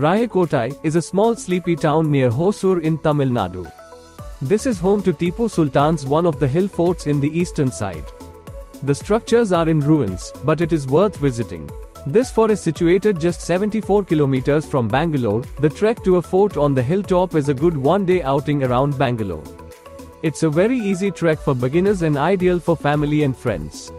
Rayakottai is a small sleepy town near Hosur in Tamil Nadu. This is home to Tipu Sultan's one of the hill forts in the eastern side. The structures are in ruins, but it is worth visiting. This fort is situated just 74 kilometers from Bangalore. The trek to a fort on the hilltop is a good one-day outing around Bangalore. It's a very easy trek for beginners and ideal for family and friends.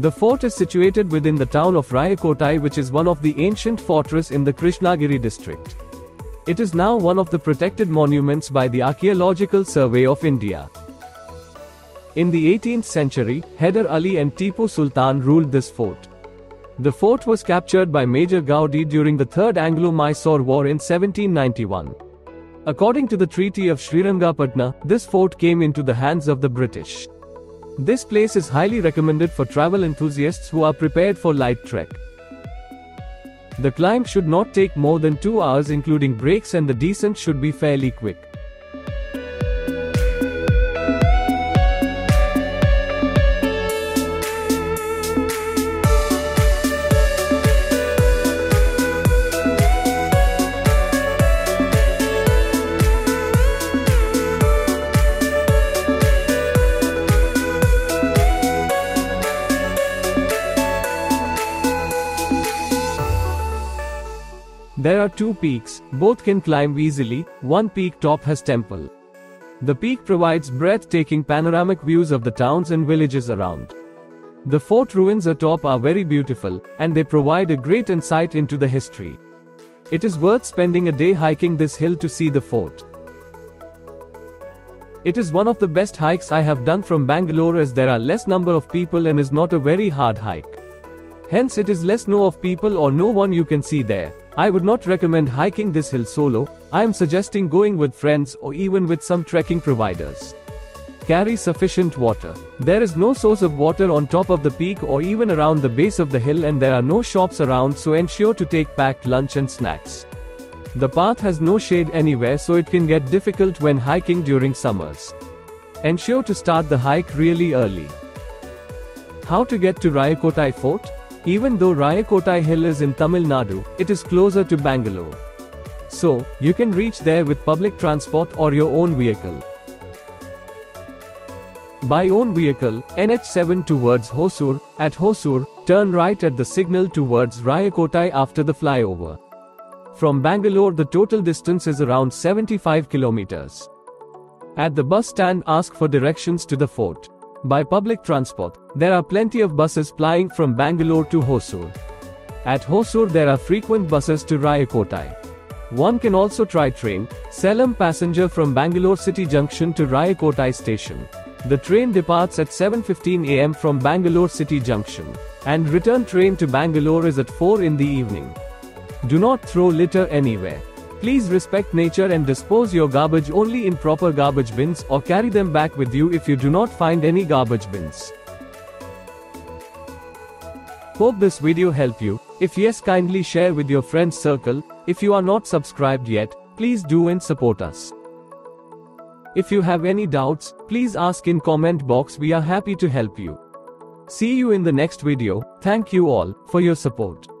The fort is situated within the town of Rayakottai which is one of the ancient fortress in the Krishnagiri district. It is now one of the protected monuments by the Archaeological Survey of India. In the 18th century, Hyder Ali and Tipu Sultan ruled this fort. The fort was captured by Major Gowdie during the Third Anglo-Mysore War in 1791. According to the Treaty of Srirangapatna, this fort came into the hands of the British. This place is highly recommended for travel enthusiasts who are prepared for light trek. The climb should not take more than 2 hours including breaks and the descent should be fairly quick. There are two peaks, both can climb easily, one peak top has temple. The peak provides breathtaking panoramic views of the towns and villages around. The fort ruins atop are very beautiful, and they provide a great insight into the history. It is worth spending a day hiking this hill to see the fort. It is one of the best hikes I have done from Bangalore as there are less number of people and is not a very hard hike. Hence it is less know of people or no one you can see there. I would not recommend hiking this hill solo, I am suggesting going with friends or even with some trekking providers. Carry sufficient water. There is no source of water on top of the peak or even around the base of the hill and there are no shops around so ensure to take packed lunch and snacks. The path has no shade anywhere so it can get difficult when hiking during summers. Ensure to start the hike really early. How to get to Rayakottai Fort? Even though Rayakottai Hill is in Tamil Nadu, it is closer to Bangalore. So, you can reach there with public transport or your own vehicle. By own vehicle, NH7 towards Hosur, at Hosur, turn right at the signal towards Rayakottai after the flyover. From Bangalore the total distance is around 75 kilometers. At the bus stand ask for directions to the fort. By public transport, there are plenty of buses plying from Bangalore to Hosur. At Hosur there are frequent buses to Rayakottai. One can also try train, Salem passenger from Bangalore City Junction to Rayakottai station. The train departs at 7.15 am from Bangalore City Junction. And return train to Bangalore is at 4 in the evening. Do not throw litter anywhere. Please respect nature and dispose your garbage only in proper garbage bins or carry them back with you if you do not find any garbage bins. Hope this video helped you. If yes kindly share with your friends circle. If you are not subscribed yet, please do and support us. If you have any doubts, please ask in comment box we are happy to help you. See you in the next video, thank you all, for your support.